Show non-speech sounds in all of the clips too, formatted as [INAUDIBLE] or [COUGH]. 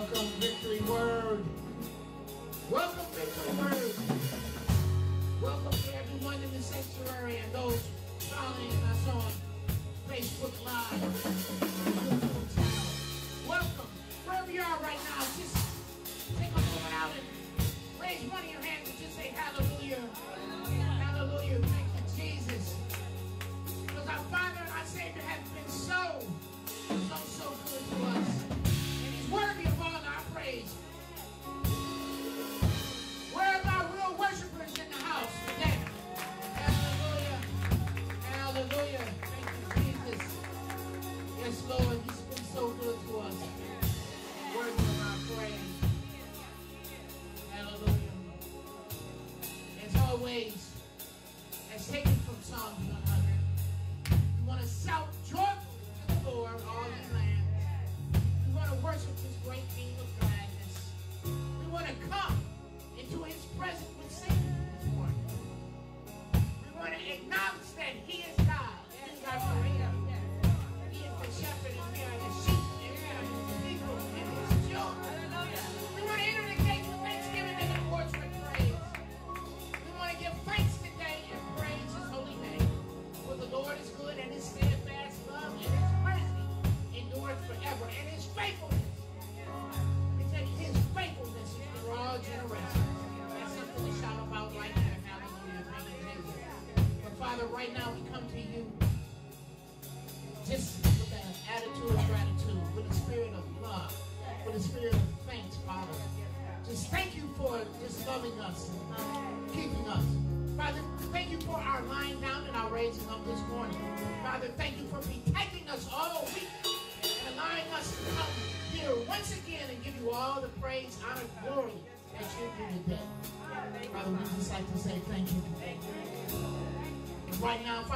Welcome, Victory Word. Welcome, Victory Word. Welcome to everyone in the sanctuary and those following us on Facebook Live.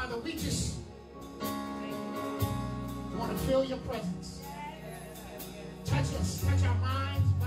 Father, we just want to feel your presence. Touch us. Touch our minds.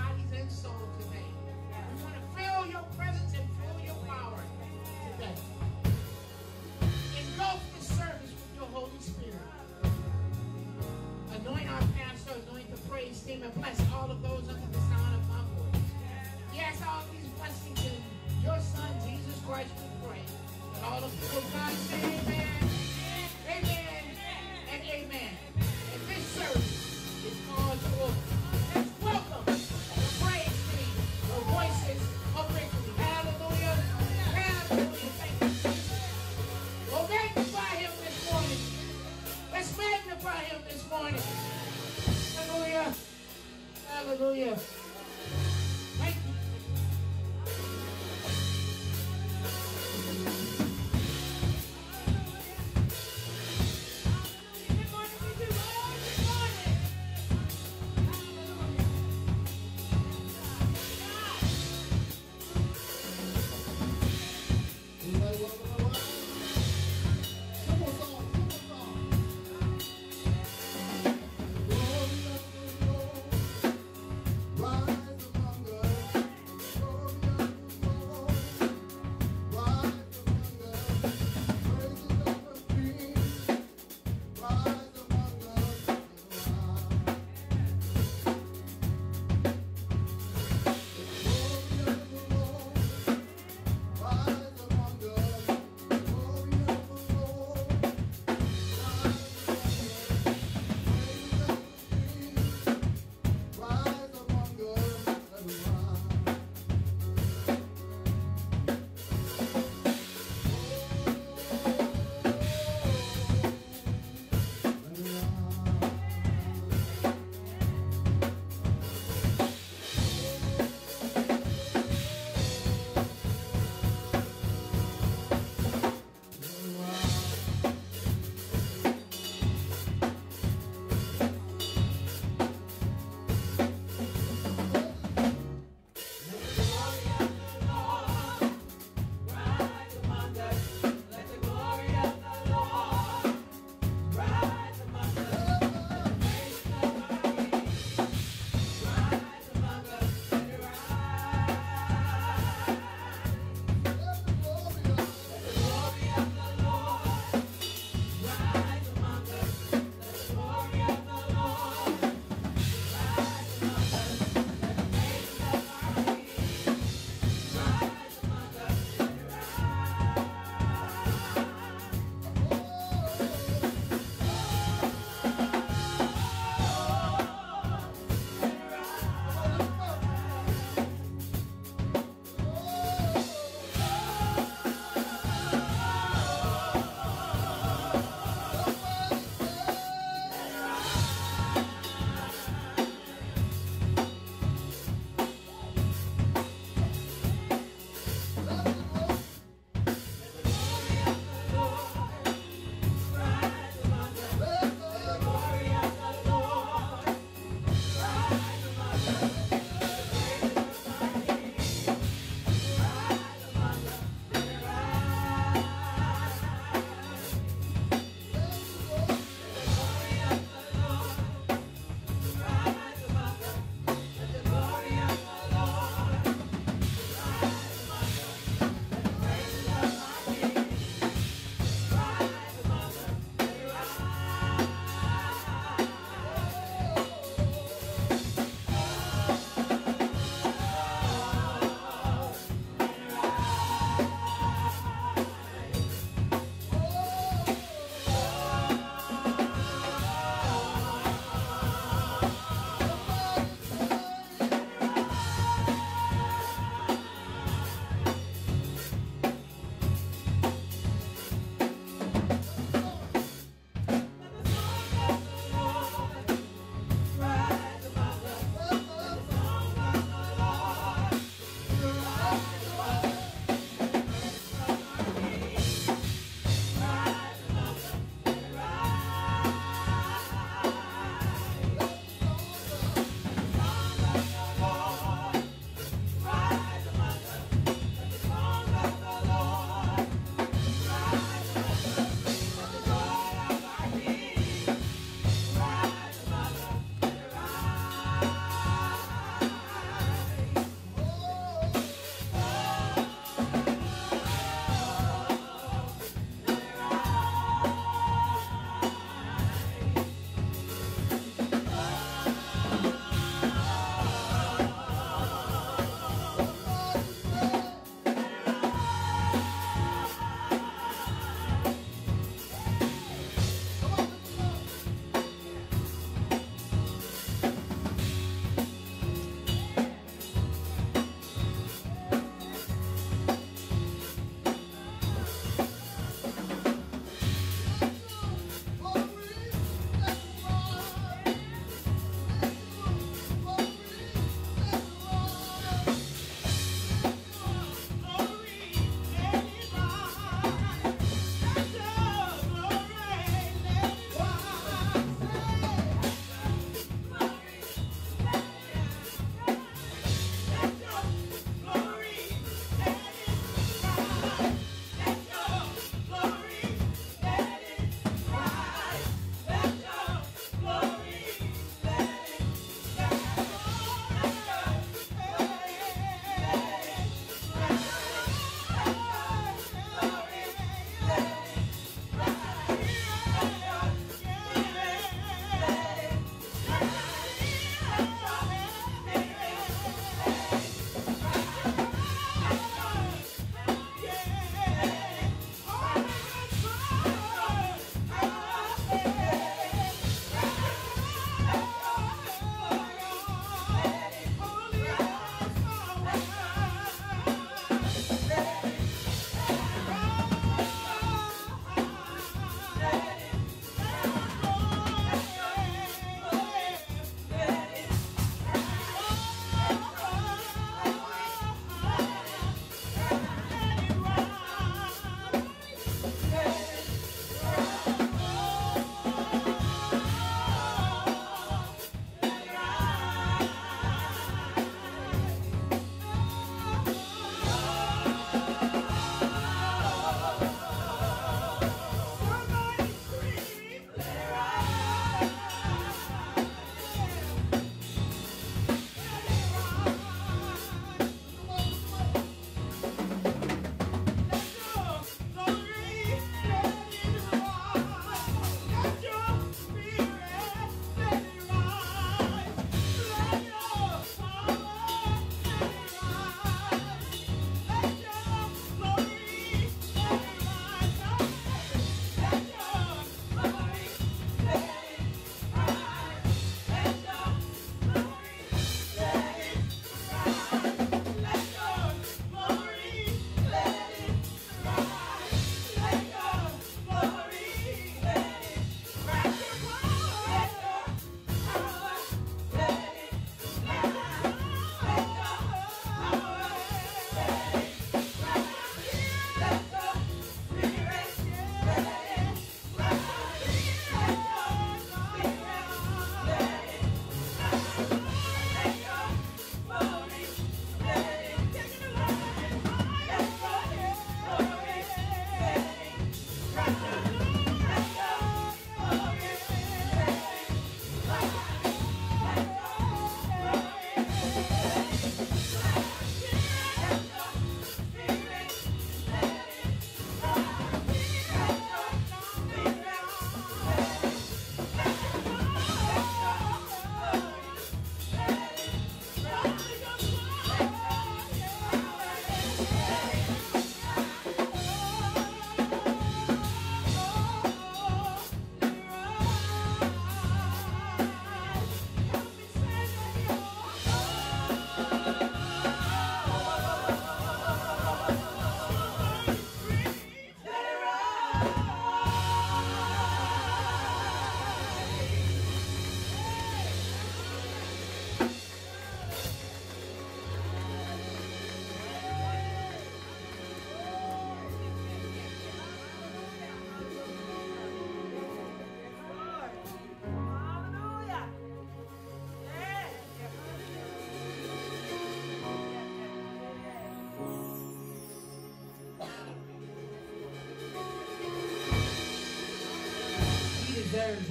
Deserves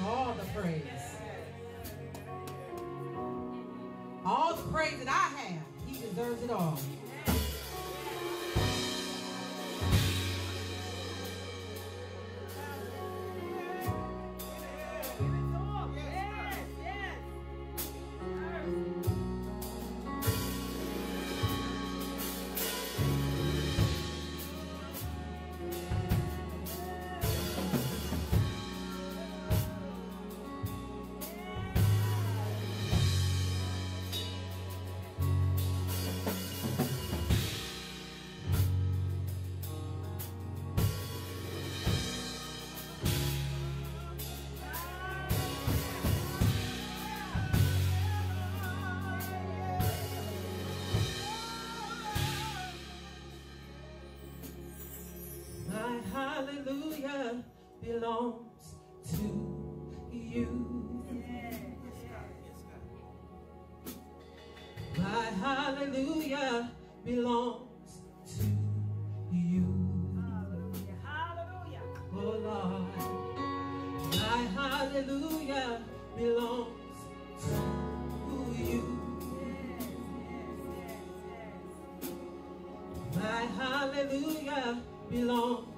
belongs to you. My hallelujah belongs to you. Hallelujah. Hallelujah. Oh Lord, my hallelujah belongs to you. My hallelujah belongs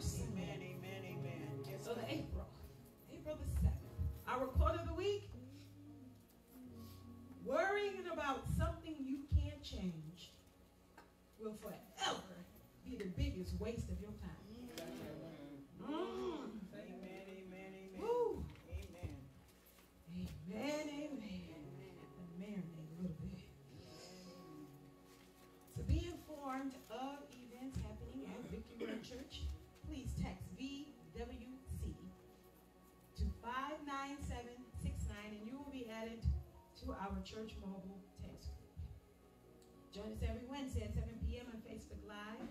Amen, amen, amen. So the April, April the 7th, our quote of the week, worrying about something you can't change will forever be the biggest waste of your to our church mobile text group. Join us every Wednesday at 7 p.m. on Facebook Live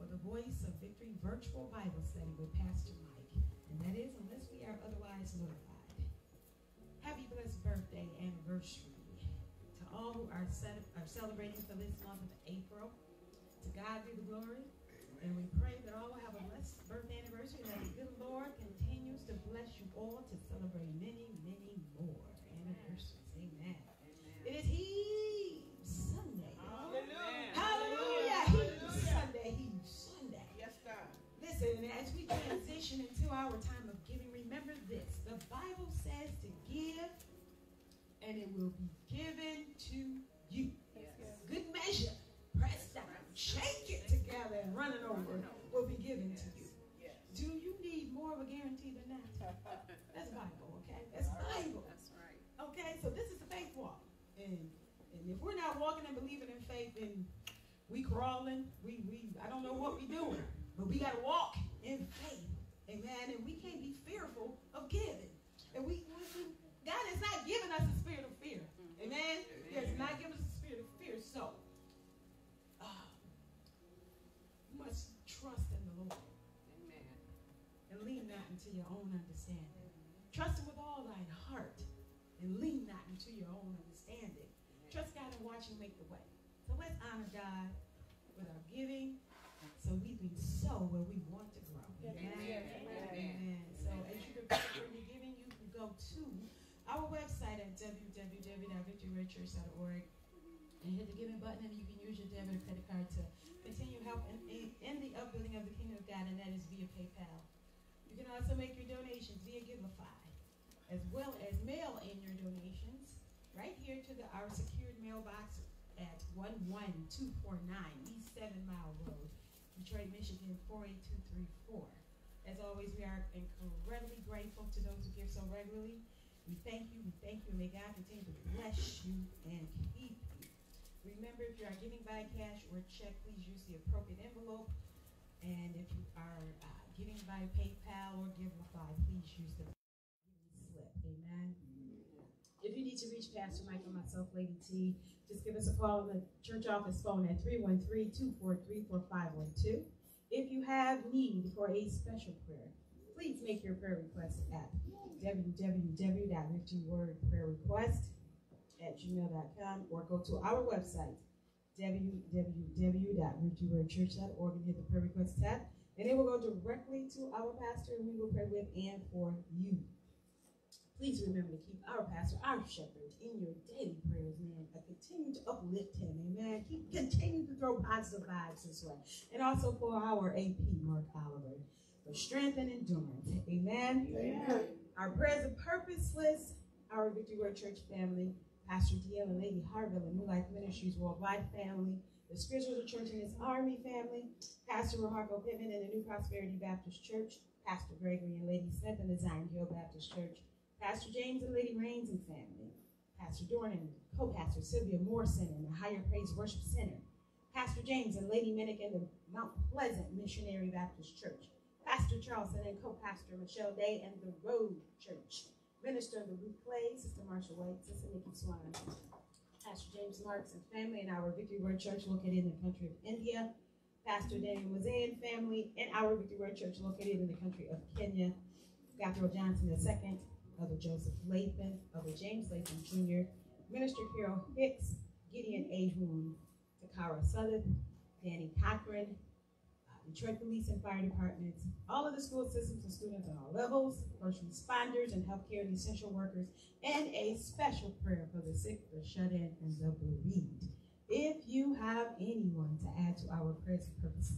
for the Voice of Victory virtual Bible study with Pastor Mike. And that is unless we are otherwise notified. Happy blessed birthday anniversary to all who are, are celebrating for this month of April. To God be the glory. And we pray that all will have a blessed birthday anniversary and that the good Lord continues to bless you all to celebrate many, and it will be given to you. Yes. Good measure, pressed down, shake it together, and run it over will be given to you. Yes. Do you need more of a guarantee than that? [LAUGHS] That's Bible, okay? That's Bible. That's right. Okay, so this is the faith walk. And and if we're not walking and believing in faith, then we crawling, we we I don't know what we doing. But we gotta walk in faith. Amen. And we can't be fearful of giving. And we, we, God has not given us your own understanding. Trust him with all thine heart and lean not into your own understanding. Trust God and watch him make the way. So let's honor God with our giving so we can sow where we want to grow. Amen. Amen. Amen. So as you prepare for your giving, you can go to our website at www.victorywordchurch.org and hit the giving button and you can use your debit or credit card to continue help in, in, in the upbuilding of the kingdom of God and that is via PayPal. You can also make your donations via Givelify as well as mail in your donations right here to the our secured mailbox at 11249 East 7 Mile Road, Detroit, Michigan 48234. As always, we are incredibly grateful to those who give so regularly. We thank you, we thank you, and may God continue to bless you and keep you. Remember, if you are giving by cash or check, please use the appropriate envelope. And if you are uh, giving by PayPal or Givelify, please use the slip. Amen. If you need to reach Pastor Mike or myself, Lady T, just give us a call on the church office phone at 313-243-4512. If you have need for a special prayer, please make your prayer request at www.victorywordprayerrequest at gmail.com or go to our website, www.victorywordchurch.org and hit the prayer request tab. And it will go directly to our pastor and we will pray with and for you. Please remember to keep our pastor, our shepherd, in your daily prayers, man. Uh, continue to uplift him, amen. Keep continue to throw positive vibes his way. And also for our AP, Mark Oliver, for strength and endurance. Amen. Amen. Our prayers of purposeless, our Victory Word Church family, Pastor DL and Lady Harville and New Life Ministries Worldwide family, the Spiritual Church and his Army family, Pastor Remarco Pittman and the New Prosperity Baptist Church, Pastor Gregory and Lady Smith and the Zion Hill Baptist Church, Pastor James and Lady Rains and family, Pastor Dorn and co-pastor Sylvia Morrison and the Higher Praise Worship Center, Pastor James and Lady Minnick and the Mount Pleasant Missionary Baptist Church, Pastor Charleston and co-pastor Michelle Day and the Road Church, Minister Ruth Clay, Sister Marsha White, Sister Nikki Swan, Pastor James Marks and family in our Victory Word Church located in the country of India, Pastor Daniel Mazan family in our Victory Word Church located in the country of Kenya, Gabriel Johnson II, Elder Joseph Latham, Elder James Latham Jr., Minister Carol Hicks, Gideon A. Woon, Takara Southern, Danny Cochran, Detroit Police and Fire Departments, all of the school systems and students on all levels, first responders and healthcare and essential workers, and a special prayer for the sick, the shut in, and the bereaved. If you have anyone to add to our prayers and purpose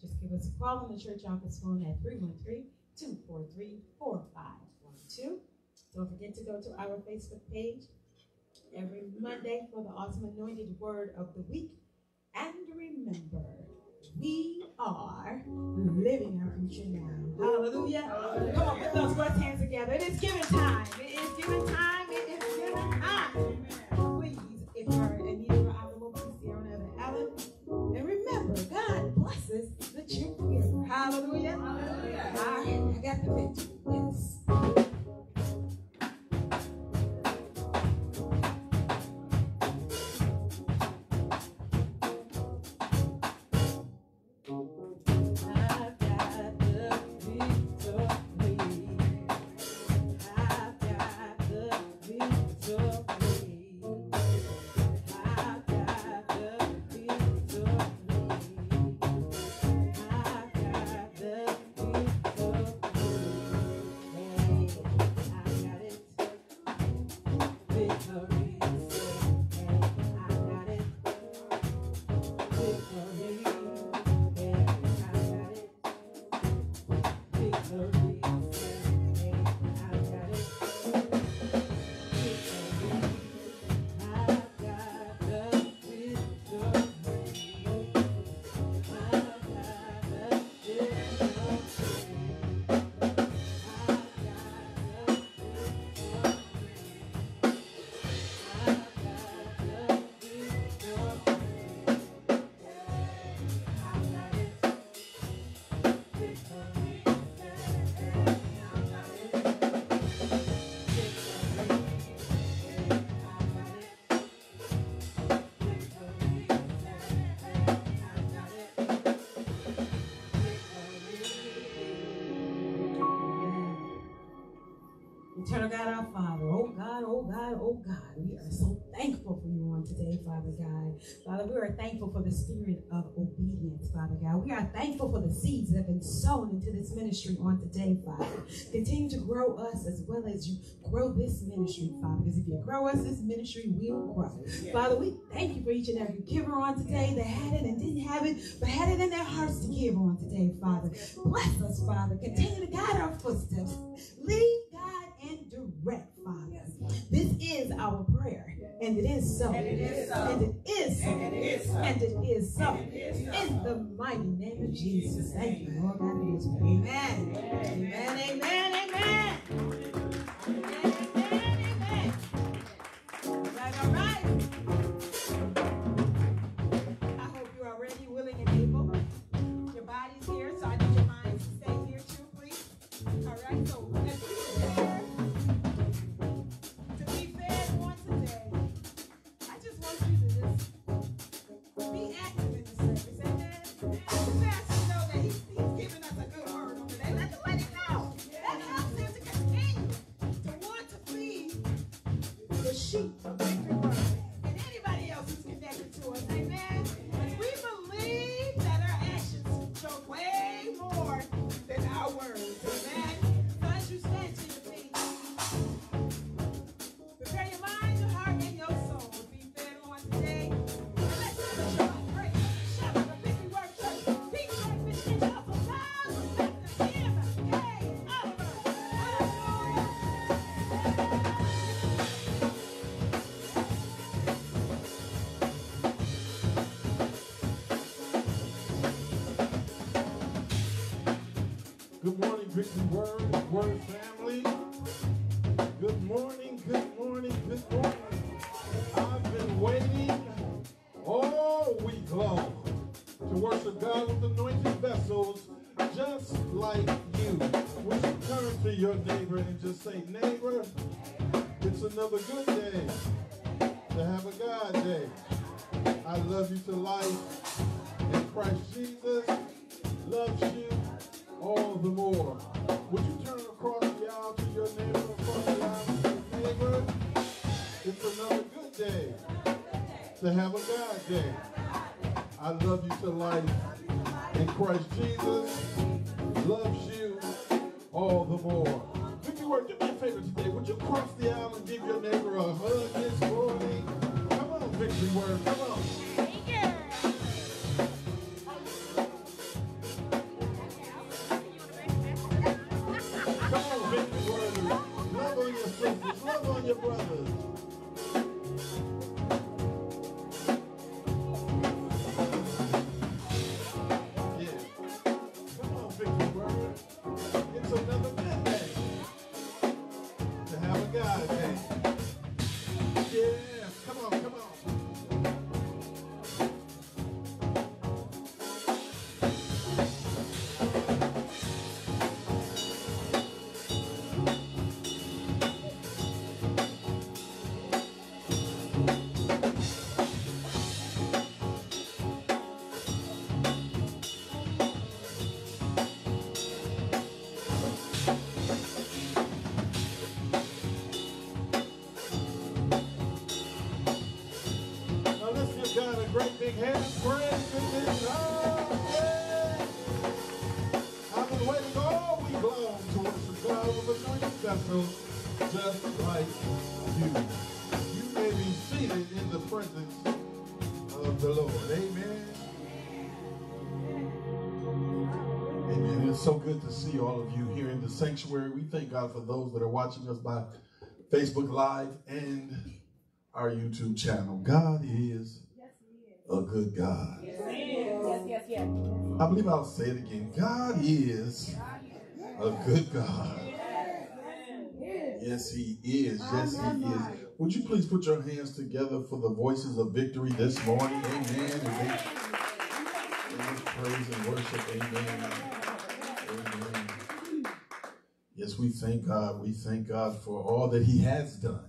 just give us a call on the church office phone at 313 243 4512. Don't forget to go to our Facebook page every Monday for the awesome anointed word of the week. And remember, we are living our future now. Hallelujah. Come on, put those both hands together. It is giving time. It is giving time. It is giving time. Please, if you're in need of an audible, please see Evan Allen. And remember, God blesses the cheerful. Hallelujah. Eternal God, our Father, oh God, oh God, oh God, we are so thankful for you on today, Father God. Father, we are thankful for the spirit of obedience, Father God. We are thankful for the seeds that have been sown into this ministry on today, Father. Continue to grow us as well as you grow this ministry, Father, because if you grow us, this ministry will grow. Father, we thank you for each and every giver on today that had it and didn't have it, but had it in their hearts to give on today, Father. Bless us, Father. Continue to guide our footsteps. Lead, guide, and direct, Father. This is our prayer, and it is so. And it is so. And it is so. And it is so. And it is so. It is so. In the mighty name of Jesus. Thank you, Lord. It is. Amen. Amen. Amen. Amen. Amen. Amen. All right, all right. Morning, Word, Word family. Good morning, have a God day. It's so good to see all of you here in the sanctuary. We thank God for those that are watching us by Facebook Live and our YouTube channel. God is a good God. Yes, he is. yes, yes. Yes. I believe I'll say it again. God is a good God. Yes, He is. Yes, He is. Would you please put your hands together for the voices of victory this morning? Amen. They- praise and worship. Amen. Amen. Yes, we thank God. We thank God for all that He has done,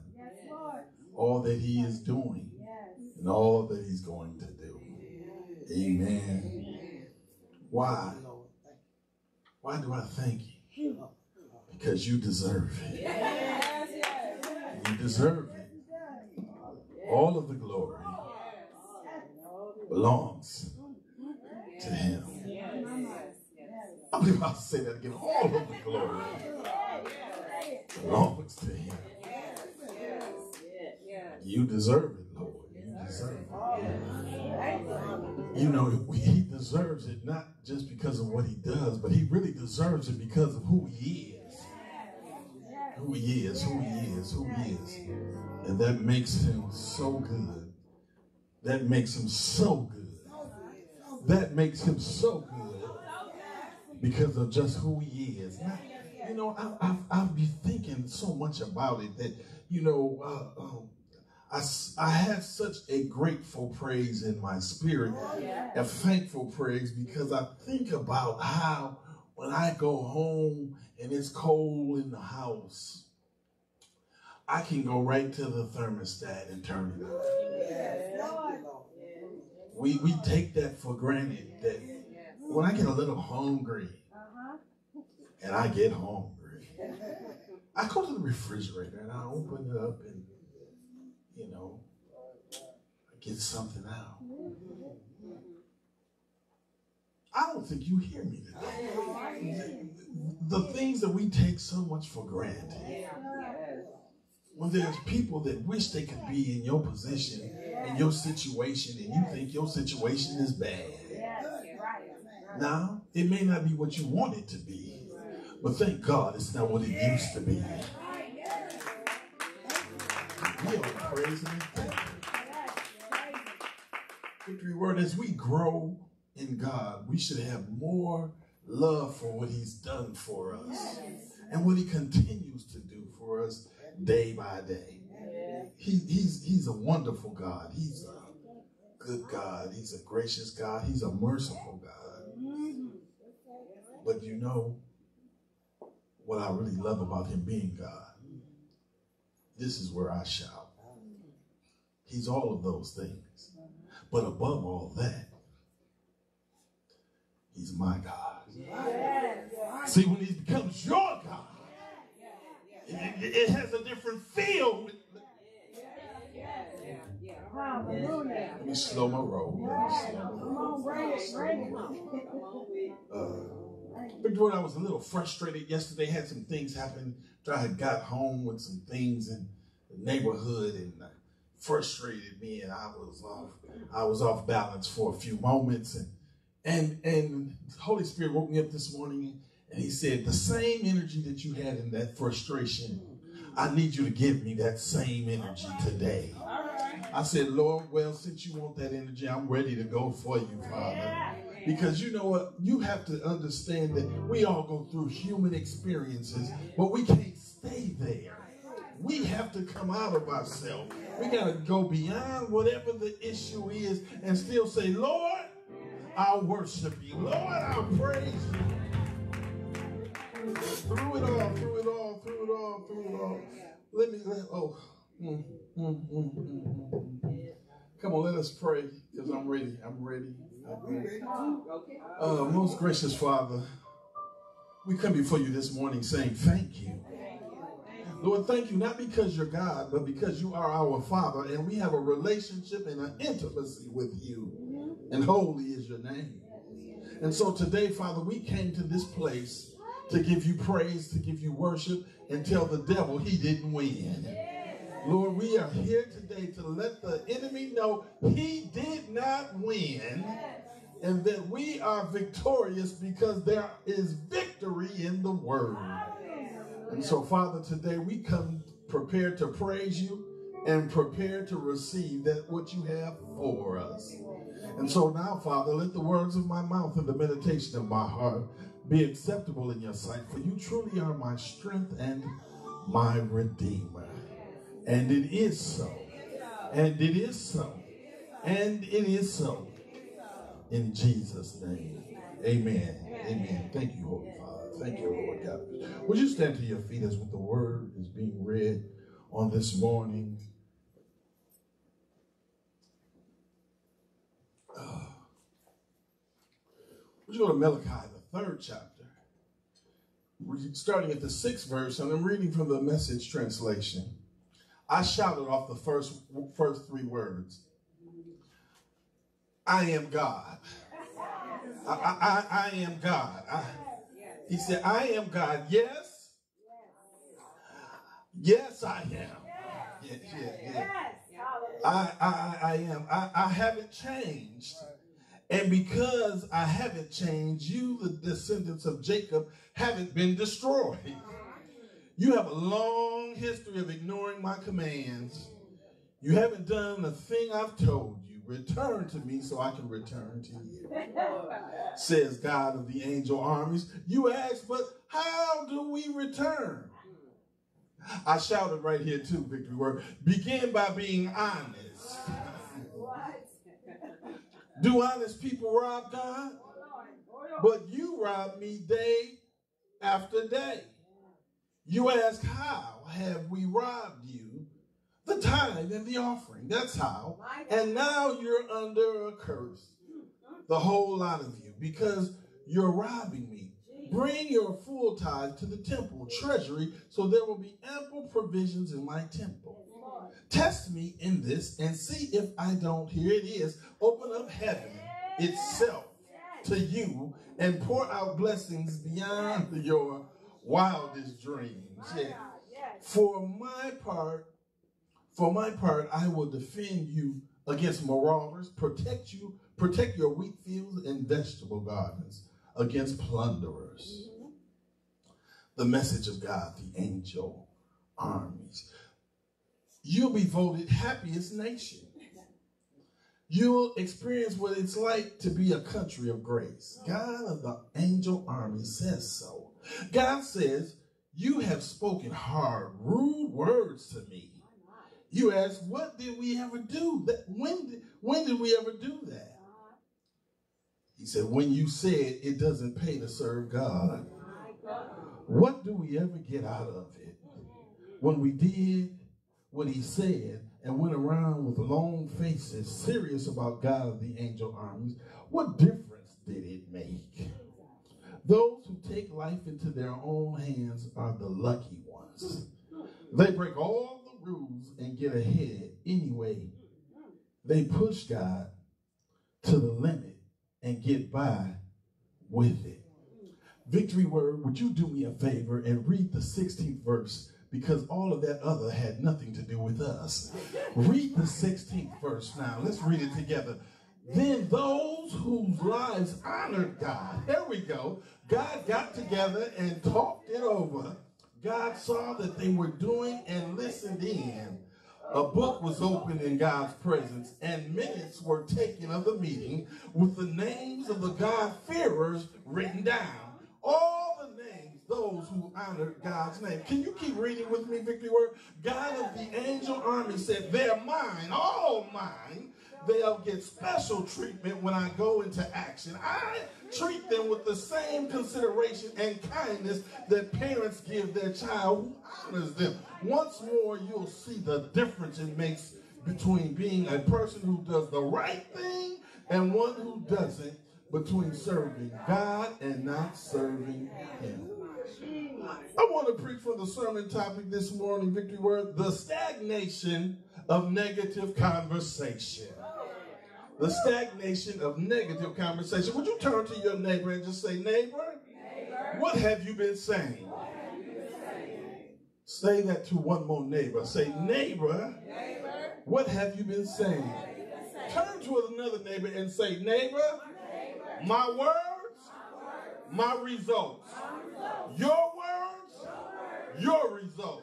all that He is doing, and all that He's going to do. Amen. Why? Why do I thank you? Because you deserve it. You deserve it. All of the glory belongs to Him. I believe I'll say that again. All of the glory belongs to Him. You deserve it, Lord. You deserve it. You know, He deserves it not just because of what He does, but He really deserves it because of who He is. Who He is, who He is, who He is. And that makes Him so good. That makes Him so good. That makes Him so good because of just who He is. You know, I, I, I'll be thinking so much about it that, you know, uh, um, I, I have such a grateful praise in my spirit, a thankful praise, because I think about how when I go home and it's cold in the house, I can go right to the thermostat and turn it on. We, we take that for granted that when I get a little hungry uh-huh. and I get hungry, I go to the refrigerator and I open it up and, you know, I get something out. I don't think you hear me today. The, the things that we take so much for granted. When there's people that wish they could be in your position, in your situation, and you think your situation is bad. Now, it may not be what you want it to be, but thank God it's not what it used to be. We are praising and. Victory word, as we grow in God, we should have more love for what He's done for us and what He continues to do for us day by day. He, he's, he's a wonderful God. He's a good God. He's a gracious God. He's a merciful God. Mm-hmm. But you know what I really love about him being God? This is where I shout. He's all of those things. But above all that, he's my God. See, when he becomes your God, it, it- it has a different feel. Let me slow my roll. Let me slow my roll. Slow my roll. Uh, Big Word, I was a little frustrated yesterday. Had some things happen. I had got home with some things in the neighborhood and uh, frustrated me, and I was off. I was off balance for a few moments, and and and the Holy Spirit woke me up this morning, and He said, "The same energy that you had in that frustration, I need you to give me that same energy today." I said, Lord, well, since you want that energy, I'm ready to go for you, Father. Because you know what? You have to understand that we all go through human experiences, but we can't stay there. We have to come out of ourselves. We got to go beyond whatever the issue is and still say, Lord, I'll worship you. Lord, I'll praise you. Through it all, through it all, through it all, through it all. Let me, let, oh. Mm, mm, mm. Come on, let us pray because I'm ready. I'm ready. I'm ready. Uh, most gracious Father, we come before you this morning saying thank you. Lord, thank you not because you're God, but because you are our Father and we have a relationship and an intimacy with you. and holy is your name. And so today, Father, we came to this place to give you praise, to give you worship, and tell the devil he didn't win. Lord, we are here today to let the enemy know he did not win and that we are victorious because there is victory in the word. And so, Father, today we come prepared to praise you and prepared to receive that what you have for us. And so now, Father, let the words of my mouth and the meditation of my heart be acceptable in your sight, for you truly are my strength and my redeemer. And it is so. And it is so. And it is so. In Jesus' name. Amen. Amen. Thank you, Holy Father. Thank you, Lord God. Would you stand to your feet as what the word is being read on this morning? Uh, would you go to Malachi, the third chapter? Starting at the sixth verse, and I'm reading from the message translation. I shouted off the first first three words. I am God. I, I, I am God. I, he said, I am God. Yes. Yes, I am. Yeah, yeah, yeah. I, I, I am. I, I haven't changed. And because I haven't changed, you, the descendants of Jacob, haven't been destroyed. You have a long history of ignoring my commands. You haven't done the thing I've told you. Return to me so I can return to you. Says God of the angel armies. You ask, but how do we return? I shouted right here too, Victory Word. Begin by being honest. Do honest people rob God? But you rob me day after day. You ask, how have we robbed you? The tithe and the offering. That's how. And now you're under a curse. The whole lot of you. Because you're robbing me. Bring your full tithe to the temple treasury so there will be ample provisions in my temple. Test me in this and see if I don't, here it is, open up heaven itself to you and pour out blessings beyond your wildest dreams. Yeah. For my part, for my part, I will defend you against marauders, protect you, protect your wheat fields and vegetable gardens against plunderers. Mm-hmm. The message of God, the angel armies. You'll be voted happiest nation. [LAUGHS] You'll experience what it's like to be a country of grace. Mm-hmm. God of the angel army says so. God says, You have spoken hard, rude words to me. You ask, What did we ever do? That, when, did, when did we ever do that? He said, When you said it doesn't pay to serve God, what do we ever get out of it? When we did what he said and went around with long faces, serious about God of the angel armies, what difference did it make? Those who take life into their own hands are the lucky ones. They break all the rules and get ahead anyway. They push God to the limit and get by with it. Victory word, would you do me a favor and read the 16th verse because all of that other had nothing to do with us. read the 16th verse now. Let's read it together. Then those whose lives honored God, there we go. God got together and talked it over. God saw that they were doing and listened in. A book was opened in God's presence, and minutes were taken of the meeting with the names of the God-fearers written down. All the names, those who honored God's name. Can you keep reading with me, Victory Word? God of the angel army said, They're mine, all mine they'll get special treatment when I go into action. I treat them with the same consideration and kindness that parents give their child who honors them. Once more, you'll see the difference it makes between being a person who does the right thing and one who doesn't, between serving God and not serving Him. I want to preach from the sermon topic this morning, Victory Word, the stagnation of negative conversation the stagnation of negative conversation. Would you turn to your neighbor and just say, neighbor, what have you been saying? Say that to one more neighbor. Say, neighbor, what have you been saying? Turn to another neighbor and say, neighbor, my words, my results. Your words, your results.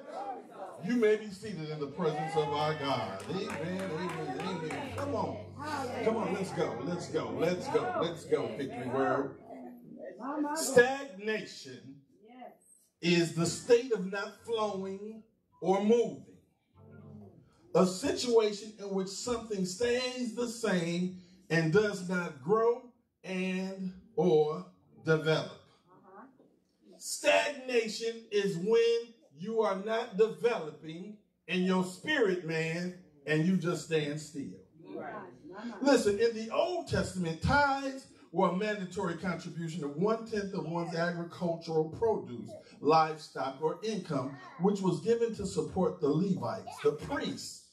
You may be seated in the presence of our God. Amen, amen, amen. Come on. Come on, let's go, let's go, let's go, let's go, victory word. Stagnation is the state of not flowing or moving. A situation in which something stays the same and does not grow and or develop. Uh-huh. Stagnation is when you are not developing in your spirit, man, and you just stand still. Listen, in the Old Testament, tithes were a mandatory contribution of one tenth of one's agricultural produce, livestock, or income, which was given to support the Levites, the priests,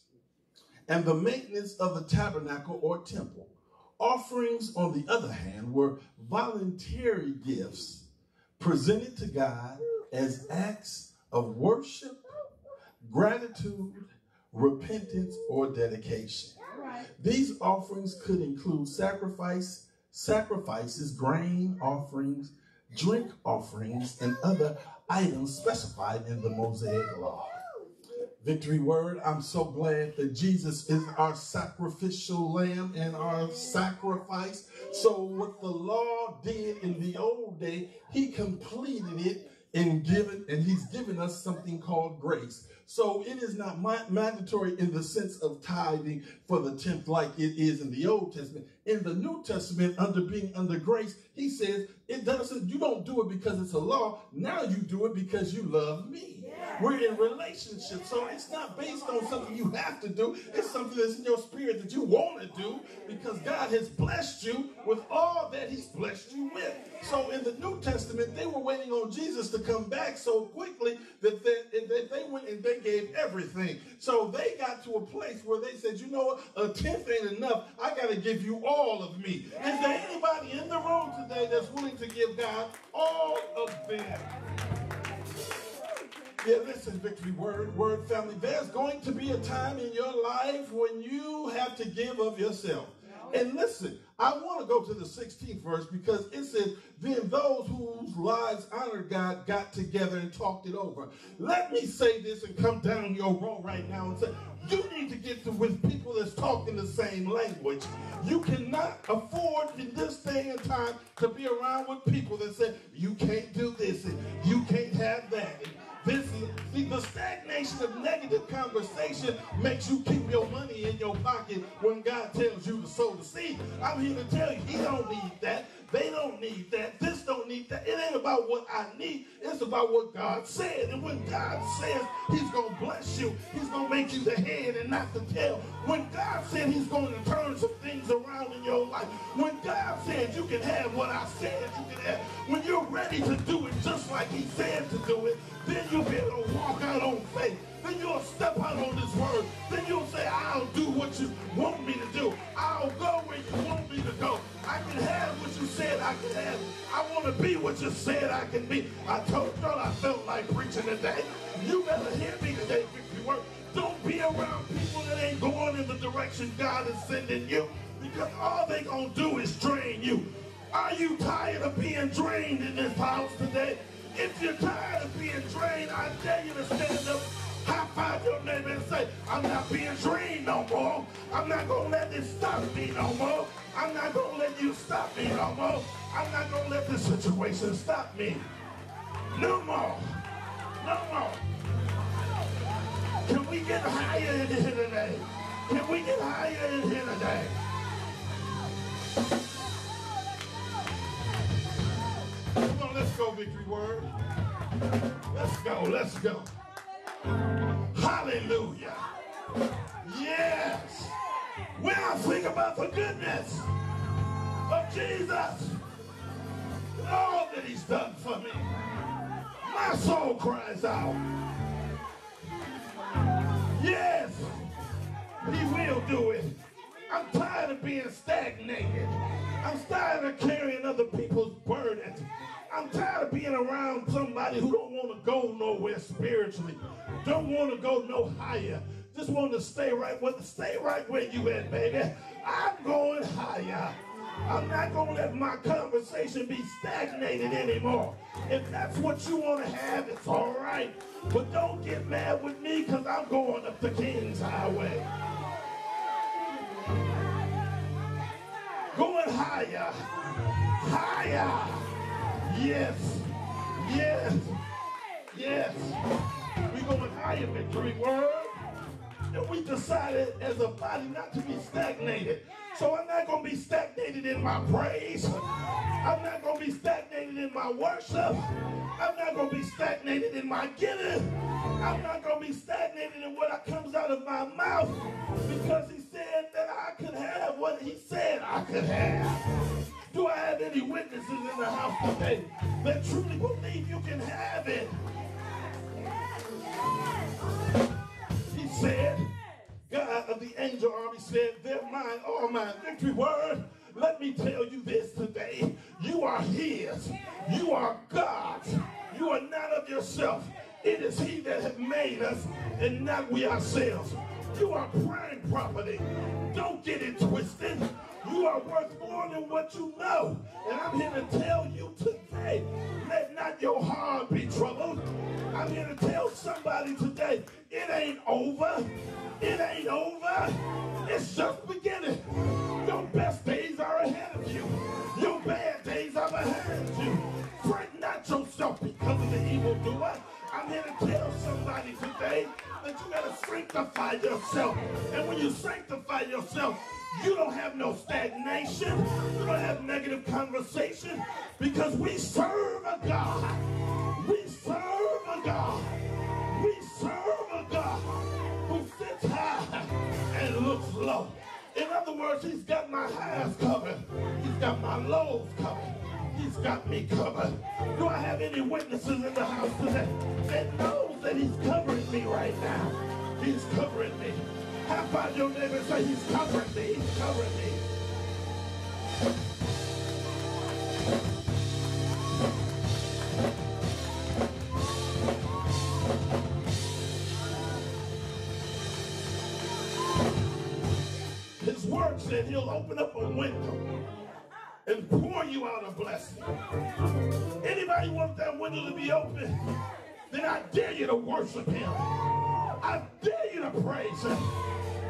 and the maintenance of the tabernacle or temple. Offerings, on the other hand, were voluntary gifts presented to God as acts of worship, gratitude, repentance, or dedication. These offerings could include sacrifice, sacrifices, grain offerings, drink offerings, and other items specified in the Mosaic Law. Victory word, I'm so glad that Jesus is our sacrificial lamb and our sacrifice. So what the law did in the old day, he completed it and given and he's given us something called grace. So it is not mandatory in the sense of tithing for the tenth like it is in the Old Testament. In the New Testament, under being under grace, he says it doesn't. You don't do it because it's a law. Now you do it because you love me. We're in relationship, so it's not based on something you have to do. It's something that's in your spirit that you want to do because God has blessed you with all that He's blessed you with. So in the New Testament, they were waiting on Jesus to come back so quickly that they, that they went and they gave everything. So they got to a place where they said, you know what, a tenth ain't enough. I got to give you all of me. Is there anybody in the room today that's willing to give God all of them? Yeah, listen, Victory Word, Word family. There's going to be a time in your life when you have to give of yourself. And listen, I want to go to the 16th verse because it says, Then those whose lives honored God got together and talked it over. Let me say this and come down your road right now and say, You need to get to with people that's talking the same language. You cannot afford in this day and time to be around with people that say, You can't do this and you can't have that. This, see, the stagnation of negative conversation makes you keep your money in your pocket when God tells you to sow the seed. I'm here to tell you, He don't need that. They don't need that. This don't need that. It ain't about what I need. It's about what God said. And when God says he's going to bless you, he's going to make you the head and not the tail. When God said he's going to turn some things around in your life. When God said you can have what I said you can have. When you're ready to do it just like he said to do it, then you'll be able to walk out on faith. Then you'll step out on this word. Then you'll say, I'll do what you want me to want to be what you said I can be. I told y'all I felt like preaching today. You better hear me today, Victory Word. Don't be around people that ain't going in the direction God is sending you because all they going to do is drain you. Are you tired of being drained in this house today? If you're tired of being drained, I dare you to stand up high five your neighbor and say, I'm not being drained no more. I'm not going to let this stop me no more. I'm not going to let you stop me no more. I'm not going to let this situation stop me. No more. No more. Can we get higher in here today? Can we get higher in here today? Come on, let's go, Victory Word. Let's go, let's go. Hallelujah. Yes. When I think about the goodness of Jesus, all that he's done for me, my soul cries out. Yes, he will do it. I'm tired of being stagnated. I'm tired of carrying other people's burdens. I'm tired of being around somebody who don't want to go nowhere spiritually, don't want to go no higher. Just want to stay right where stay right where you at, baby. I'm going higher. I'm not going to let my conversation be stagnated anymore. If that's what you want to have, it's all right. But don't get mad with me because I'm going up the King's Highway. Going higher. Higher. Yes. Yes. Yes. We're going higher, victory word. And we decided as a body not to be stagnated. So I'm not going to be stagnated in my praise. I'm not going to be stagnated in my worship. I'm not going to be stagnated in my giving. I'm not going to be stagnated in what comes out of my mouth because he said that I could have what he said I could have. Do I have any witnesses in the house today that truly believe you can have it? He said, God of the angel army said, They're mine, all mine. Victory word. Let me tell you this today. You are his. You are God's. You are not of yourself. It is he that has made us and not we ourselves. You are prime property. Don't get it twisted. You are worth more than what you know. And I'm here to tell you today, let not your heart be troubled. I'm here to tell somebody today, it ain't over. It ain't over. It's just beginning. Your best days are ahead of you. Your bad days are behind you. Fret not yourself because of the evil doer. I'm here to tell somebody today that you got to sanctify yourself. And when you sanctify yourself, you don't have no stagnation. You don't have negative conversation because we serve a God. We serve a God. In other words, he's got my highs covered. He's got my lows covered. He's got me covered. Do I have any witnesses in the house today that knows that he's covering me right now? He's covering me. How about your neighbor say he's covering me? He's covering me. Said he'll open up a window and pour you out a blessing. Anybody want that window to be open? Then I dare you to worship him. I dare you to praise him.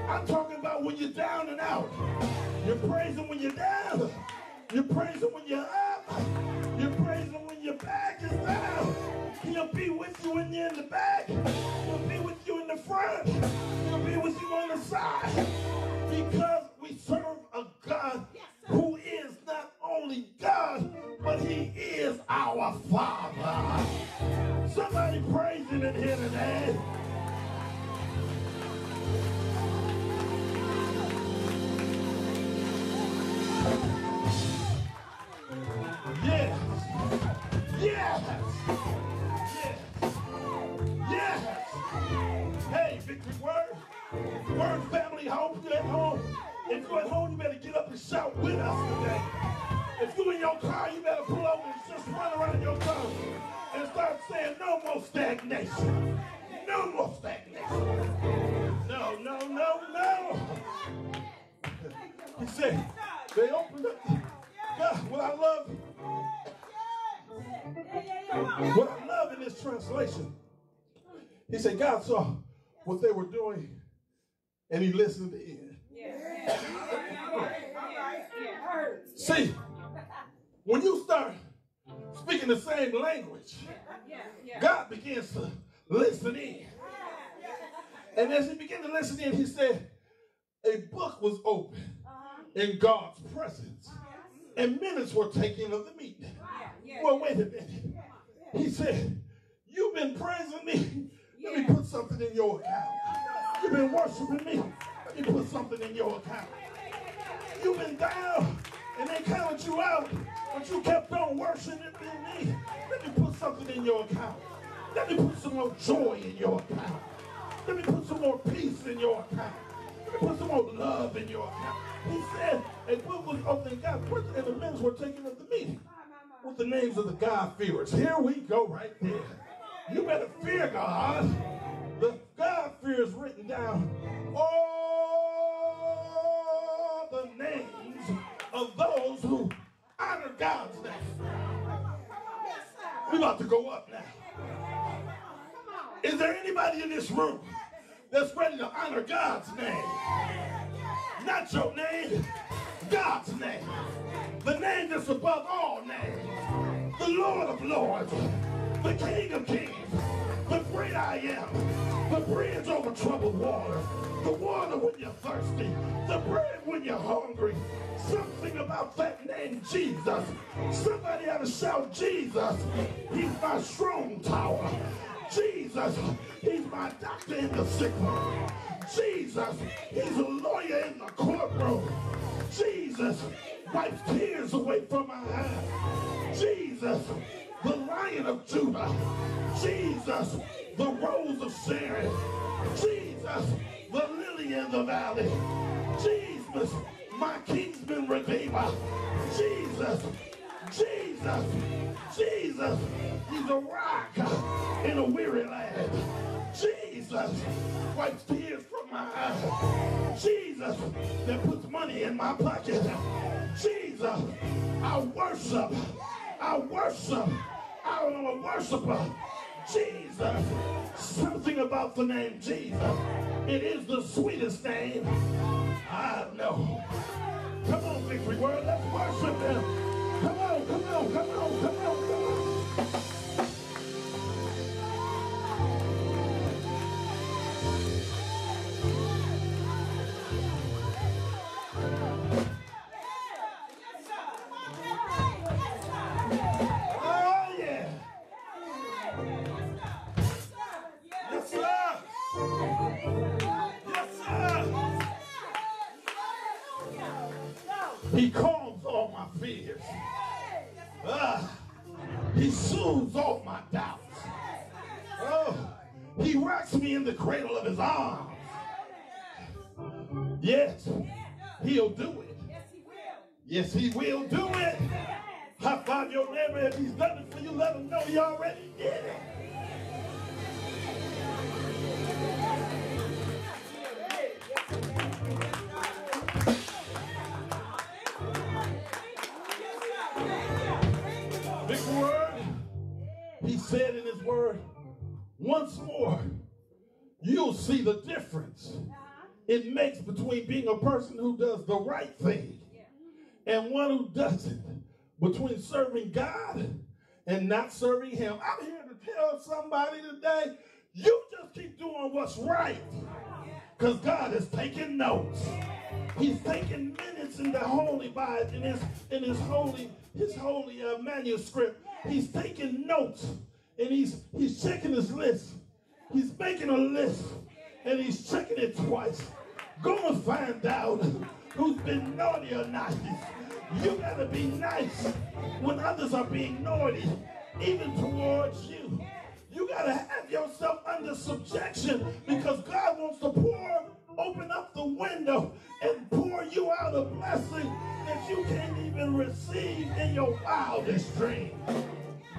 I'm talking about when you're down and out. You're praising when you're down. You're praising when you're up. You're praising when your back is down. He'll be with you when you're in the back. He'll be with you in the front. He'll be with you on the side. Because we serve a God who is not only God, but he is our Father. Somebody praising in here today. Yes. Yes. Yes. Yes. Hey, Victory Word. Word family, home, you at home. If you're at home, you better get up and shout with us today. If you're in your car, you better pull over and just run around your car and start saying, no more stagnation. No more stagnation. No, no, no, no. He said, they opened up. God, what I love, what I love in this translation, he said, God saw what they were doing and he listened in. See, when you start speaking the same language, God begins to listen in. And as he began to listen in, he said, a book was open in God's presence. And minutes were taken of the meeting. Well, wait a minute. He said, You've been praising me. Let me put something in your account. You've been worshiping me. Me put something in your account. You've been down and they counted you out, but you kept on worshiping me. Let me put something in your account. Let me put some more joy in your account. Let me put some more peace in your account. Let me Put some more love in your account. He said, and what was opening God, and the men were taking up the meeting with the names of the God-fearers. Here we go right there. You better fear God. The God-fearers written down all the names of those who honor God's name. We're about to go up now. Is there anybody in this room that's ready to honor God's name? Not your name, God's name. The name that's above all names. The Lord of Lords. The King of Kings. The great I am. The bridge over troubled water. The water when you're thirsty. The bread when you're hungry. Something about that name, Jesus. Somebody ought to shout, Jesus. He's my strong tower. Jesus, he's my doctor in the sick room. Jesus, he's a lawyer in the courtroom. Jesus wipes tears away from my eyes. Jesus, the lion of Judah. Jesus, the rose of Sharon. Jesus, the lily in the valley. Jesus, my kinsman redeemer. Jesus, Jesus, Jesus, he's a rock in a weary land. Jesus wipes tears from my eyes. Jesus that puts money in my pocket. Jesus, I worship. I worship. I'm a worshiper. Jesus. Something about the name Jesus. It is the sweetest name I know. Come on, Victory Word. Let's worship him. Come on, come on, come on, come on. He calms all my fears. Ah, he soothes all my doubts. Oh, he rocks me in the cradle of his arms. Yes, he'll do it. Yes, he will do it. High five your neighbor. If he's done it for you, let him know he already did it makes between being a person who does the right thing and one who doesn't. Between serving God and not serving Him. I'm here to tell somebody today, you just keep doing what's right. Because God is taking notes. He's taking minutes in the Holy Bible, in his, in his holy, his holy uh, manuscript. He's taking notes and he's he's checking his list. He's making a list and he's checking it twice. Go and find out who's been naughty or nice. You gotta be nice when others are being naughty, even towards you. You gotta have yourself under subjection because God wants to pour, open up the window and pour you out a blessing that you can't even receive in your wildest dreams.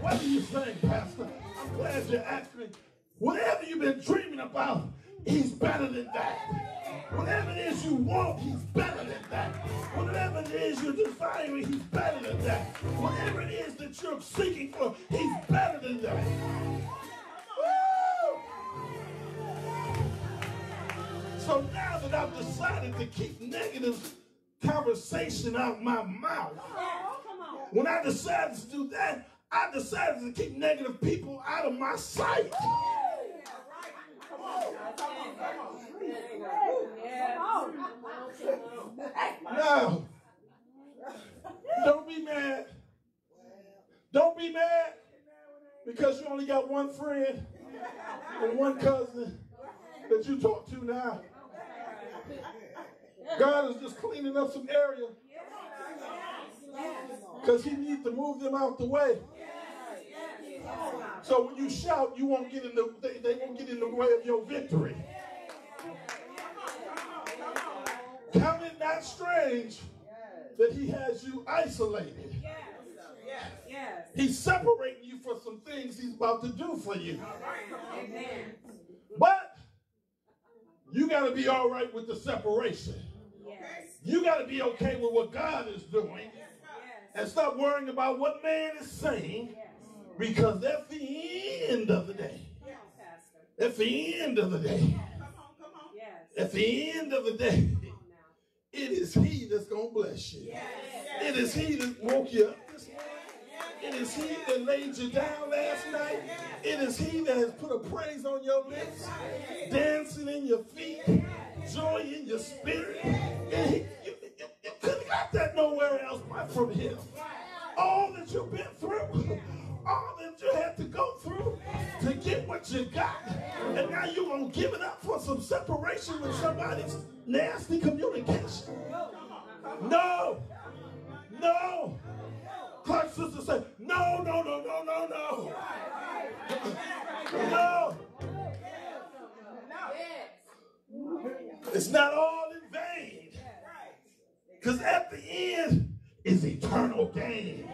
What are you saying, Pastor? I'm glad you asked me. Whatever you've been dreaming about, he's better than that. Whatever it is you want, he's better than that. Whatever it is you're desiring, he's better than that. Whatever it is that you're seeking for, he's better than that. Woo! So now that I've decided to keep negative conversation out of my mouth, when I decided to do that, I decided to keep negative people out of my sight. Now, don't be mad. Don't be mad because you only got one friend and one cousin that you talk to now. God is just cleaning up some area because he needs to move them out the way. So when you shout, you won't get in the they, they won't get in the way of your victory. that strange that he has you isolated. Yes. Yes. He's separating you for some things he's about to do for you. Amen. But you got to be all right with the separation. Yes. You got to be okay with what God is doing and stop worrying about what man is saying because that's the end of the day, Come on, Pastor. at the end of the day, Come on, come on. Yes. at the end of the day, Come on now. it is he that's going to bless you. It is he that woke you up this morning. It is he that laid you down last night. It is he that has put a praise on your lips, dancing in your feet, joy in your spirit. And he, you, you, you couldn't got that nowhere else but from him. All that you've been through, all that you had to go through to get what you got. And now you're going to give it up for some separation with somebody's nasty communication. No. No. Clark Sisters said, no, no, no, no, no, no. No. It's not all in vain. Because at the end is eternal gain.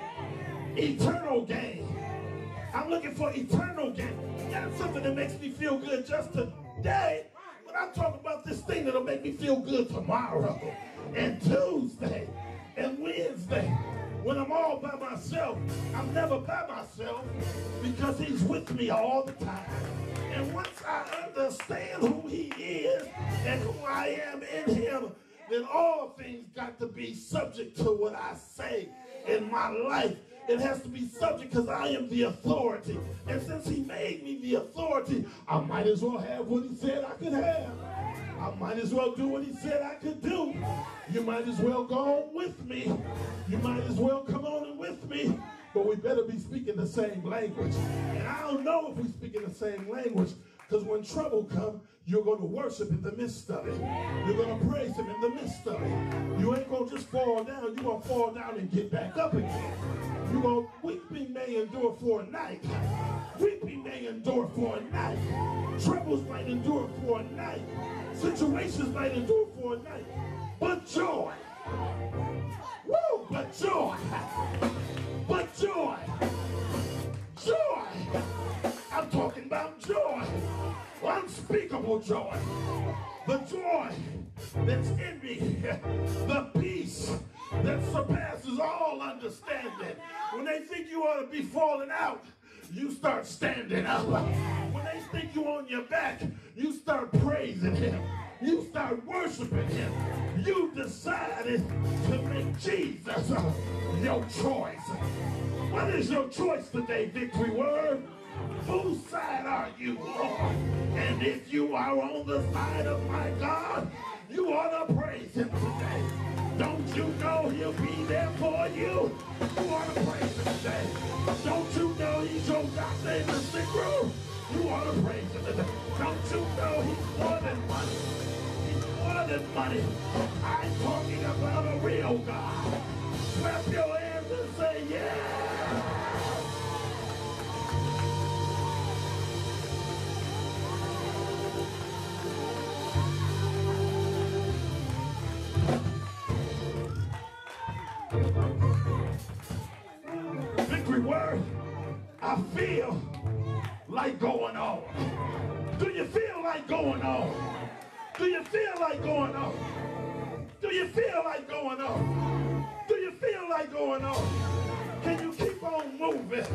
Eternal gain. I'm looking for eternal gain. Not something that makes me feel good just today, but I'm talking about this thing that'll make me feel good tomorrow and Tuesday and Wednesday. When I'm all by myself, I'm never by myself because he's with me all the time. And once I understand who he is and who I am in him, then all things got to be subject to what I say in my life. It has to be subject because I am the authority. And since he made me the authority, I might as well have what he said I could have. I might as well do what he said I could do. You might as well go on with me. You might as well come on with me. But we better be speaking the same language. And I don't know if we speak in the same language because when trouble comes, you're going to worship in the midst of it. You're going to praise him in the midst of it. You ain't going to just fall down. You're going to fall down and get back up again. You're going weeping may endure for a night. Weeping may endure for a night. Troubles might endure for a night. Situations might endure for a night. But joy. Woo! But joy. But joy. Joy. I'm talking about joy. Unspeakable joy. The joy that's in me. [LAUGHS] The peace that surpasses all understanding. When they think you ought to be falling out, you start standing up. When they think you on your back, you start praising him. You start worshiping him. You decided to make Jesus your choice. What is your choice today, Victory Word? Whose side are you on? And if you are on the side of my God, you ought to praise him today. Don't you know he'll be there for you? You ought to praise him today. Don't you know he's your doctor in the sick? You ought to praise him today. Don't you know he's more than money? He's more than money. I'm talking about a real God. Clap your hands and say, yeah! Word, I feel like going on. Do you feel like going on? Do you feel like going on? Do you feel like going on? Do you feel like going on? Can you keep on moving?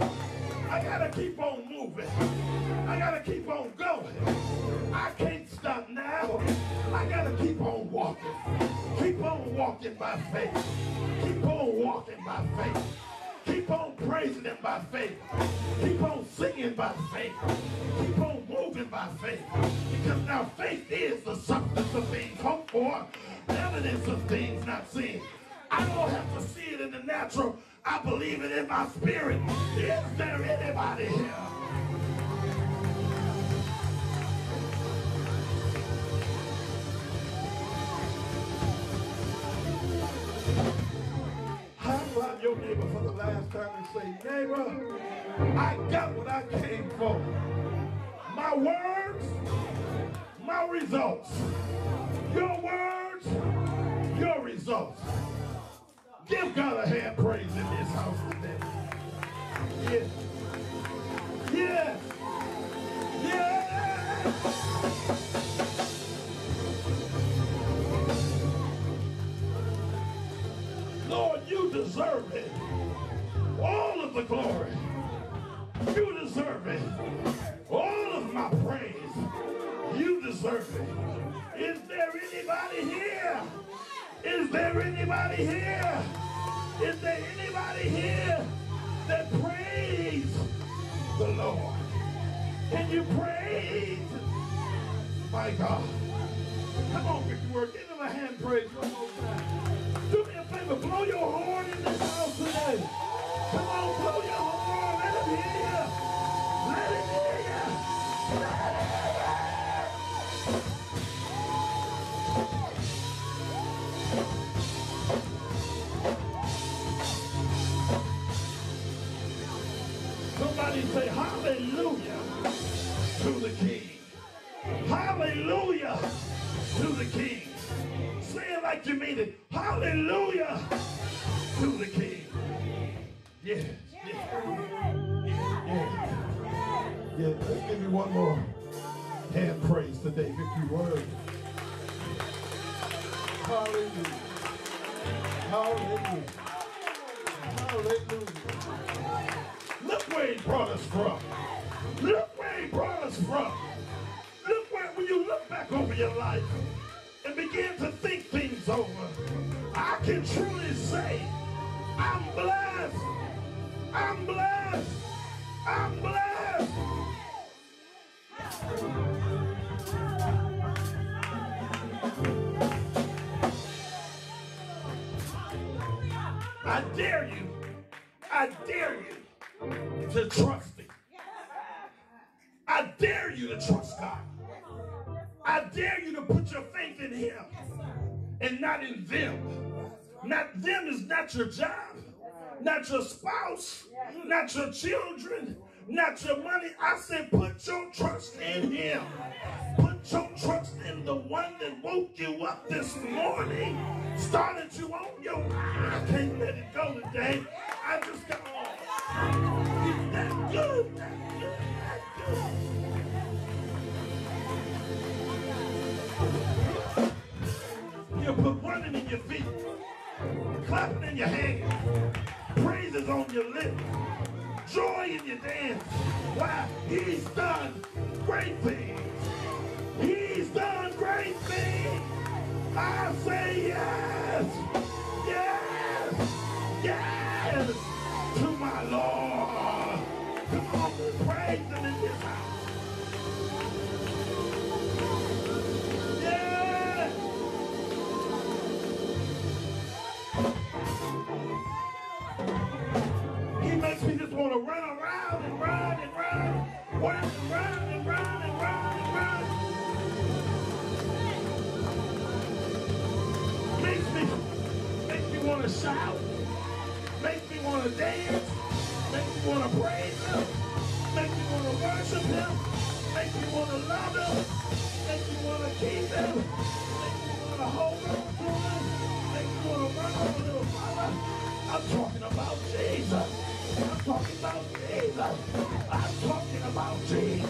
I gotta keep on moving. I gotta keep on going. I can't stop now. I gotta keep on walking. Keep on walking by faith. Keep on walking by faith. Keep on praising him by faith. Keep on singing by faith. Keep on moving by faith. Because now faith is the substance of things hoped for, evidence of things not seen. I don't have to see it in the natural. I believe it in my spirit. Is there anybody here? Your neighbor for the last time and say, neighbor, I got what I came for. My words, my results. Your words, your results. Give God a hand praise in this house today. Yeah. Yeah. Yeah. Deserve it. All of the glory. You deserve it. All of my praise. You deserve it. Is there anybody here? Is there anybody here? Is there anybody here that praise the Lord? Can you praise my God? Come on, Victory Word. Give him a hand praise one more time. Favor. Blow your horn in this Like you mean it. Hallelujah to the King. Yes, yes. Yeah. Yeah, let's give you one more hand praise today, victory word. Hallelujah. Hallelujah. Hallelujah. Look where he brought us from. Look where he brought us from. Look where, when you look back over your life and begin to think things over, I can truly say, I'm blessed. I'm blessed. I'm blessed. I dare you. I dare you to trust me. I dare you to trust God. I dare you to put your faith in Him and not in them. Not them is not your job, not your spouse, not your children, not your money. I say put your trust in Him. Put your trust in the one that woke you up this morning, started you on your. I can't let it go today. You in your feet, clapping in your hands, praises on your lips, joy in your dance. Why? He's done great things. He's done great things. I say yes, yes, yes to my Lord. Run. Makes me, makes me want to shout, makes me want to dance, makes me want to praise him, makes me want to worship him, makes me want to love him, makes me want to keep him, makes me want to hold on to him, makes me want to run over little further. I'm talking about Jesus. I'm talking about Jesus. I'm talking about Jesus.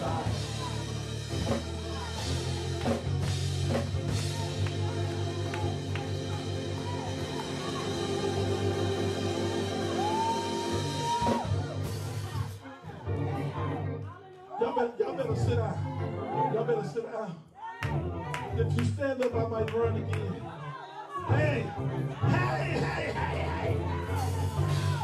Y'all better, y'all better sit down. Y'all better sit down. If you stand up, I might run again. Hey, hey, hey, hey, hey.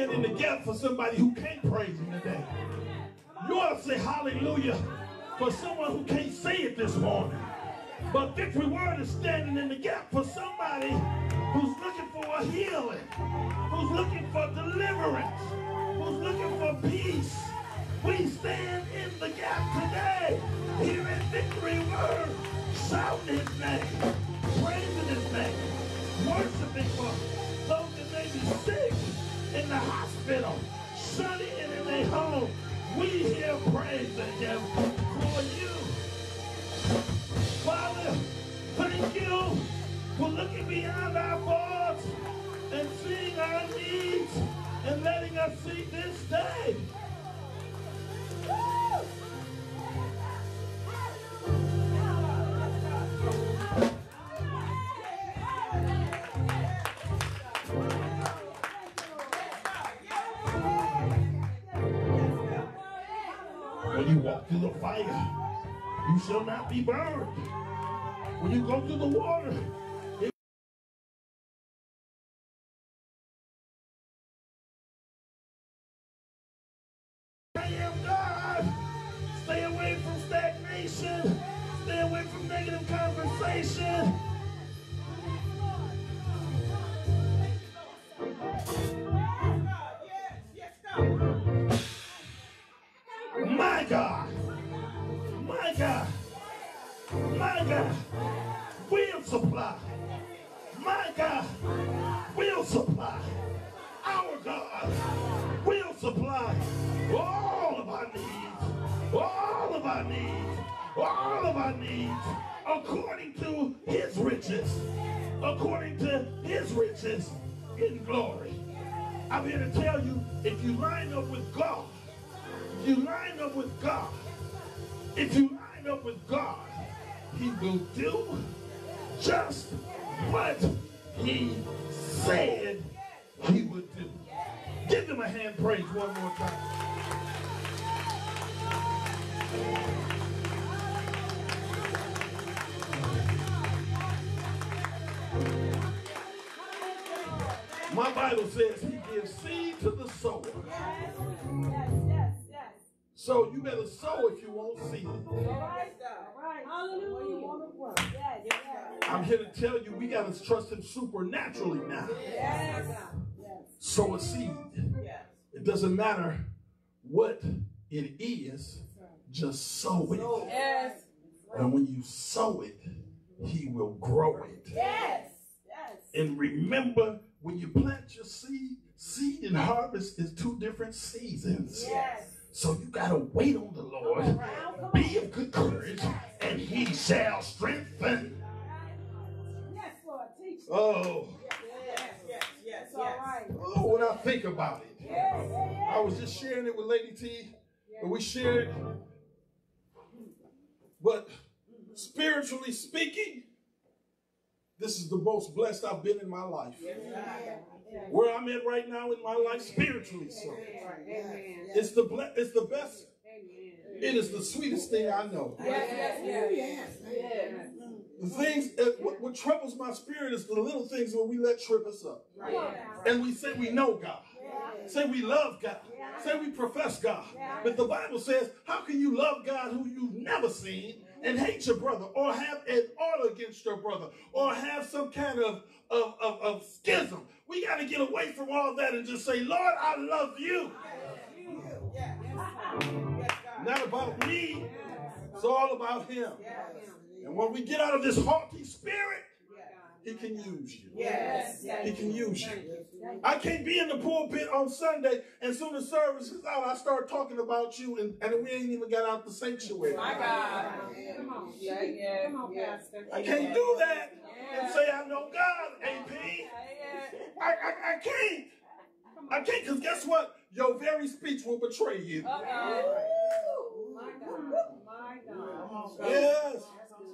Stand in the gap for somebody who can't praise him today. You ought to say hallelujah for someone who can't say it this morning. But Victory Word is standing in the gap for somebody who's looking for a healing, who's looking for deliverance, who's looking for peace. We stand in the gap today here Victory Word, shouting his name, praising his name, sick in the hospital, shut in in their home, we here praising him for you. Shall not be burned. When you go through the water, I'm here to tell you we got to trust Him supernaturally now. Yes. Sow a seed. Yes. It doesn't matter what it is, just sow it. Yes. And when you sow it, He will grow it. Yes. Yes. And remember, when you plant your seed, seed and harvest is two different seasons. Yes. So you got to wait on the Lord. Be of good courage, and He shall strengthen. Yes, Lord. Teach. Oh, all right. oh, when I think about it. Yes, yes, I was just sharing it with Lady T, and we shared. But spiritually speaking, this is the most blessed I've been in my life. Where I'm at right now in my life, spiritually so. Amen. It's the ble- it's the best. Amen. It is the sweetest thing I know. yes, yes, yes. Yes. The things uh, what, what troubles my spirit is the little things where we let trip us up, Come and we say we know God. Yeah. Say we love God. Say we profess God. But the Bible says, how can you love God who you've never seen and hate your brother or have an order against your brother or have some kind of, of, of, of schism? We got to get away from all that and just say, Lord, I love you. Not about me. It's all about him. And when we get out of this haughty spirit, he can use you. Yes. He can use you. I can't be in the pulpit on Sunday and soon as service is out, I start talking about you and, and we ain't even got out the sanctuary. My God. Come on. Yeah, yeah. Come on, yeah. Pastor. I can't do that and say I know God, AP. I, I, I can't. I can't because guess what? Your very speech will betray you. Uh-oh. My God. My God. Yes.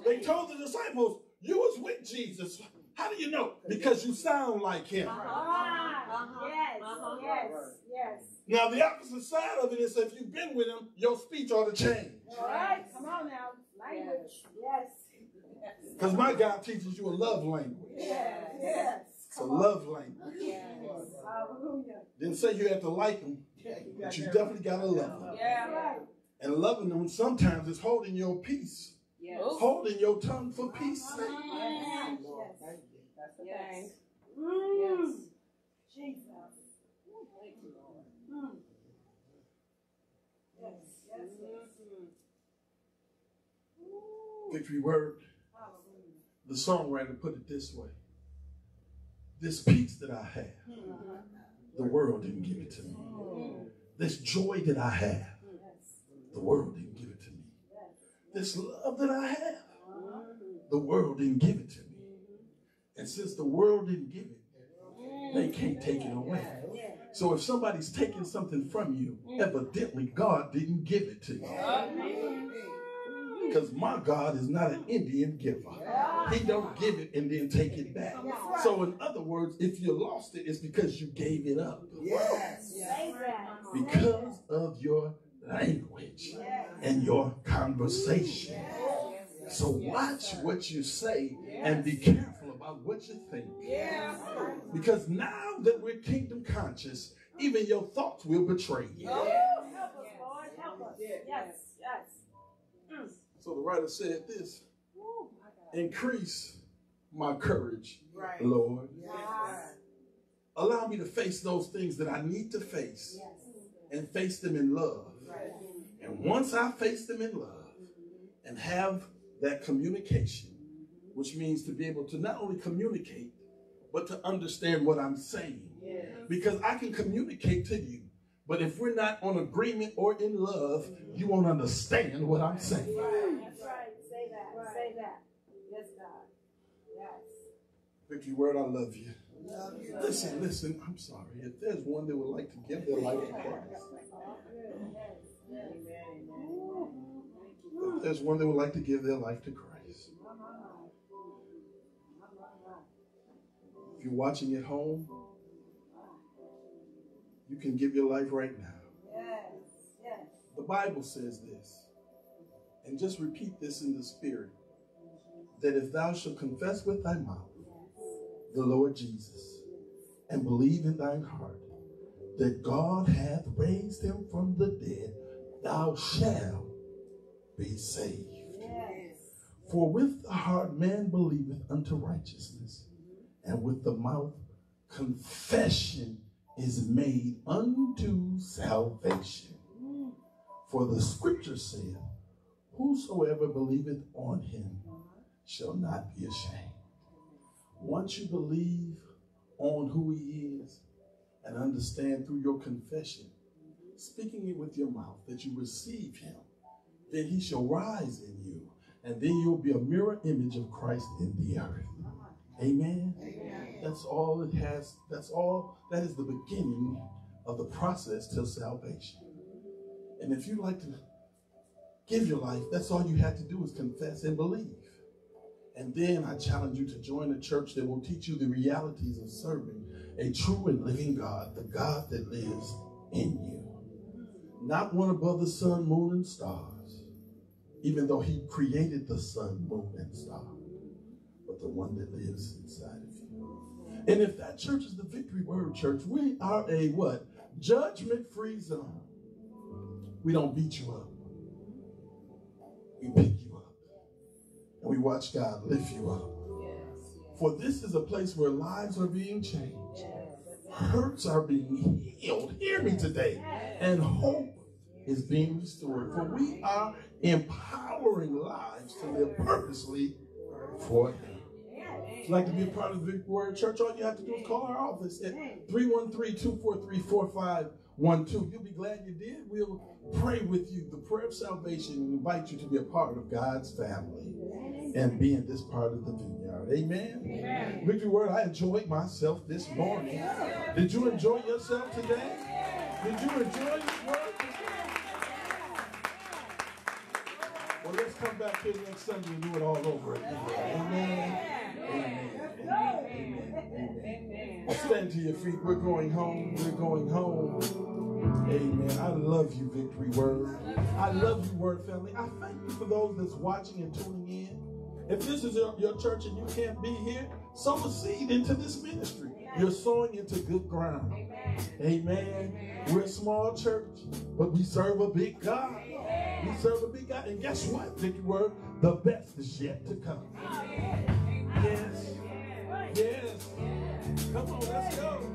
They told the disciples, you was with Jesus. How do you know? Because you sound like him. Ah, yes, yes, yes. Now the opposite side of it is if you've been with him, your speech ought to change. All right, come on now. Language. Yes. Because my God teaches you a love language. Yes. Yes. It's a love language. Yes. Hallelujah. Didn't say you have to like them, but you definitely got to love them. Yeah. Right. And loving them sometimes is holding your peace, Yes. holding your tongue for peace sake. Yes. That's the thing. Mm. Jesus. Mm. Yes. Yes. Yes. Ooh. Victory word. The songwriter put it this way This peace that I have, the world didn't give it to me. This joy that I have, the world didn't give it to me. This love that I have, the world didn't give it to me. And since the world didn't give it, they can't take it away. So if somebody's taking something from you, evidently God didn't give it to you. Because my God is not an Indian giver. He don't give it and then take it back. So in other words, if you lost it, it's because you gave it up. Yes. Because of your language and your conversation. So watch what you say and be careful about what you think. Because now that we're kingdom conscious, even your thoughts will betray you. Oh, help us, Lord. Help us. Yes, yes. Mm. So the writer said this increase my courage, Right. Lord. Yes. Allow me to face those things that I need to face and face them in love. Right. And once I face them in love and have that communication, which means to be able to not only communicate, but to understand what I'm saying. Because I can communicate to you, but if we're not on agreement or in love, you won't understand what I'm saying. That's right. Say that. Say that. Yes, God. Yes. Victory Word, I love you. Listen, listen, I'm sorry. If there's one that would like to give their life to Christ, if there's one that would like to give their life to Christ, if you're watching at home, you can give your life right now. The Bible says this, and just repeat this in the spirit that if thou shalt confess with thy mouth the Lord Jesus and believe in thine heart that God hath raised him from the dead, thou shalt be saved. Yes. For with the heart man believeth unto righteousness, and with the mouth confession is made unto salvation. For the scripture saith, Whosoever believeth on him shall not be ashamed. Once you believe on who he is and understand through your confession, speaking it with your mouth that you receive him, then he shall rise in you, and then you'll be a mirror image of Christ in the earth. Amen. That's all it has. That's all. That is the beginning of the process till salvation. And if you like to give your life, that's all you have to do is confess and believe. And then I challenge you to join a church that will teach you the realities of serving a true and living God, the God that lives in you. Not one above the sun, moon, and stars, even though he created the sun, moon, and stars, but the one that lives inside of you. And if that church is the Victory Word Church, we are a what? Judgment-free zone. We don't beat you up. We pick you up. And we watch God lift you up. For this is a place where lives are being changed, hurts are being healed. Hear me today. And hope is being restored. For we are empowering lives to live purposely for Him. If you'd like to be a part of the Victory Word Church, all you have to do is call our office at 313-243-4512. You'll be glad you did. We'll pray with you the prayer of salvation and invite you to be a part of God's family and be in this part of the vineyard. Amen. Victory Word, I enjoyed myself this morning. Did you enjoy yourself today? Did you enjoy this word? Well, let's come back here next Sunday and do it all over again. Amen. Amen. Amen. Amen. Amen. Stand to your feet. We're going home. We're going home. Amen. I love you, Victory Word. I love you, Word Family. I thank you for those that's watching and tuning in. If this is your your church and you can't be here, sow a seed into this ministry. You're sowing into good ground. Amen. We're a small church, but we serve a big God. We serve a big God. And guess what, Victory Word? The best is yet to come. Yes. Yes. Come on, let's go.